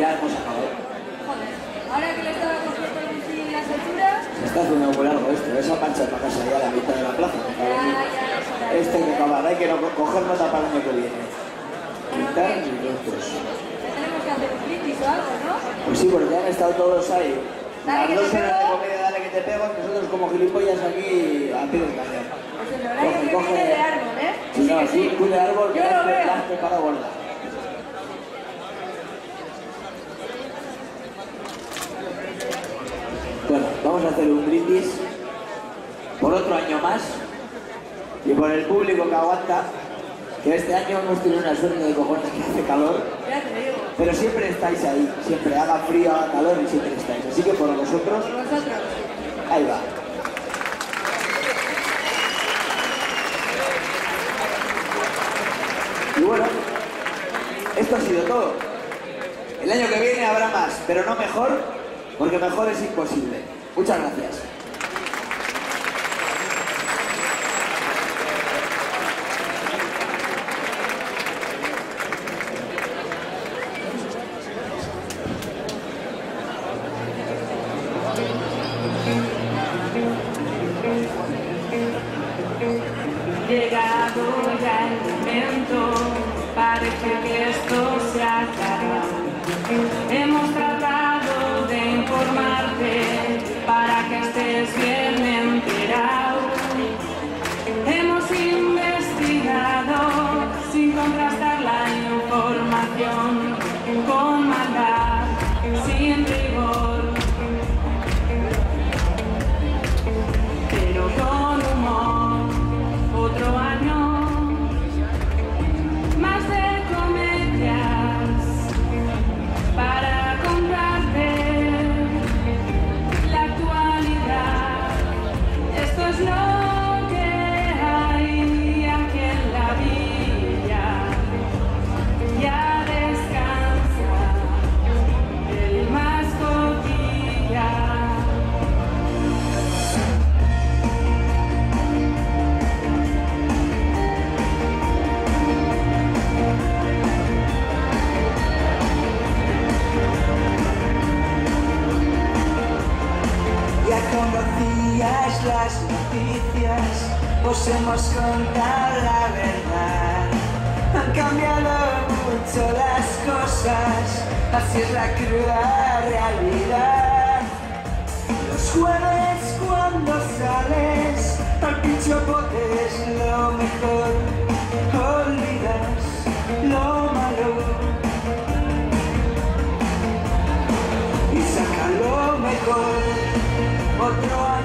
ya hemos acabado. Joder, ahora que le estaba cogiendo en las alturas, Se está haciendo muy largo esto, esa mancha para casa ya a la mitad de la plaza. ya, ya es hora. Este hay que acabar, hay que no coger nota para el año que viene. Quitar minutos. Ya tenemos que hacer un brindis o algo, ¿no? Pues sí, porque han estado todos ahí. Dale Las dos horas de comedia, dale que te pego, nosotros como gilipollas aquí a pie del cañón. Pues el horario que viene de árbol, ¿eh? Si no, sí, tú de árbol, que lo has preparado gorda. Bueno, vamos a hacer un brindis por otro año más y por el público que aguanta, que este año hemos tenido una suerte de cojones que hace calor, pero siempre estáis ahí, siempre haga frío, haga calor y siempre estáis. Así que Por vosotros. ahí va. Y bueno, esto ha sido todo. El año que viene habrá más, pero no mejor, porque mejor es imposible. Muchas gracias. Hemos investigado sin contrastar la información os hemos contado la verdad. Han cambiado mucho las cosas, así es la cruda realidad. Los jueves cuando sales al pincho es lo mejor, olvidas lo malo. y saca lo mejor. Otro año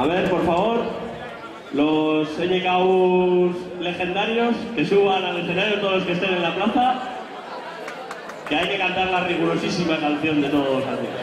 A ver, por favor, los NKUs legendarios que suban al escenario todos los que estén en la plaza, que hay que cantar la rigurosísima canción de todos los años.